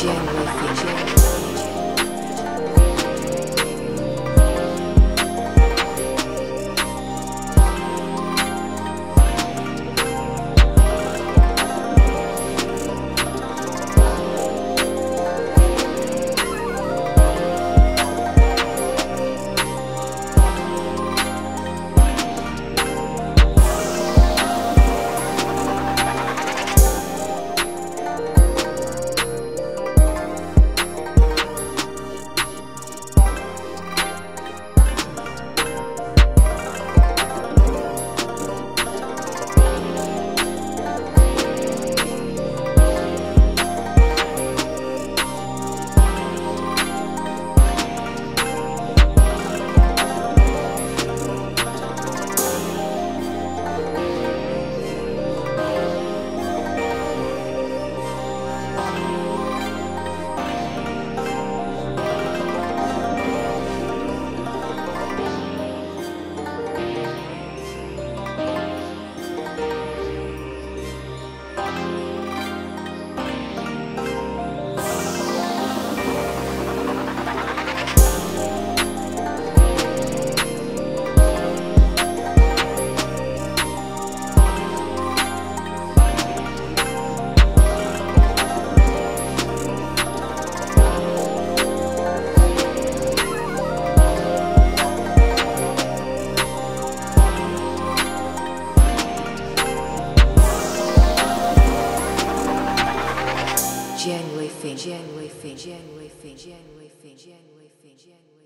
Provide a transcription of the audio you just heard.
Jen with. Fijian, Fijian, Fijian, Fijian, Fijian, Fijian, Fijian.